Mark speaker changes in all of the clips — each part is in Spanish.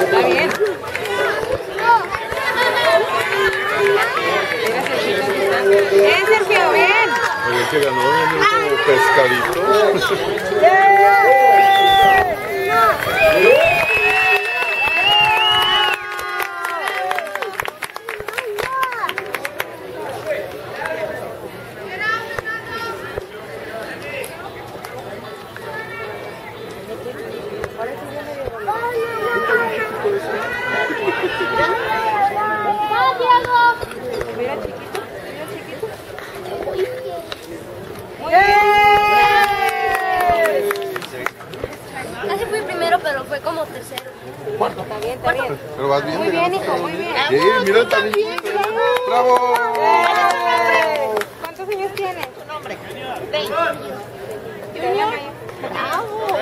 Speaker 1: Está
Speaker 2: bien. Sergio, bien! Oye, que ganó bien como pescadito.
Speaker 3: Mira chiquito, mira chiquito.
Speaker 2: Casi fui primero, pero fue como tercero.
Speaker 3: Está bien, está bien.
Speaker 1: Pero vas bien.
Speaker 3: Muy bien, hijo, muy bien.
Speaker 1: Sí, mira también. ¡Bravo!
Speaker 3: ¿Cuántos años tienes?
Speaker 2: Veinte.
Speaker 3: Junior.
Speaker 2: Bravo.
Speaker 1: ¡Bravo, Junior!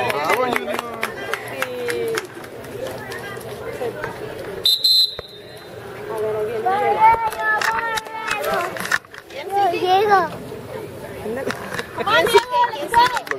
Speaker 1: 这个。我一个。